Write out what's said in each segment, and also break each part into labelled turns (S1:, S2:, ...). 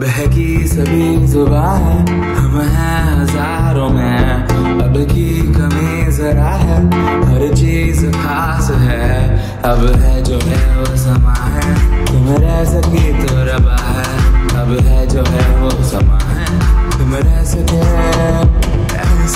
S1: बहकी सभी जुबा है, हम हैं हज़ारों में। अब की कमी जरा है, हर चीज़ खास है। अब है जो है वो समा है, तुम रह सकी तो रबा है।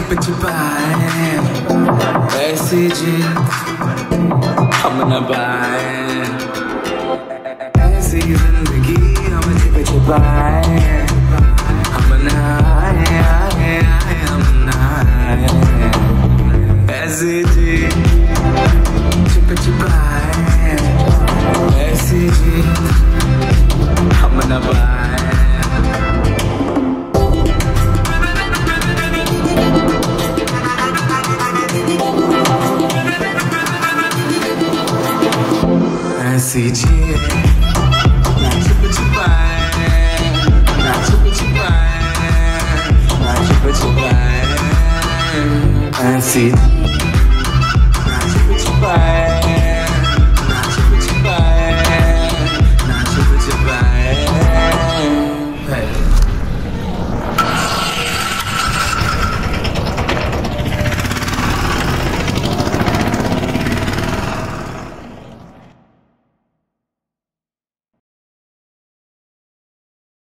S1: super çıpayen buy. Jeans Hamına bayen Aisi zindagi Hamı çıpa çıpayen 世界。See you.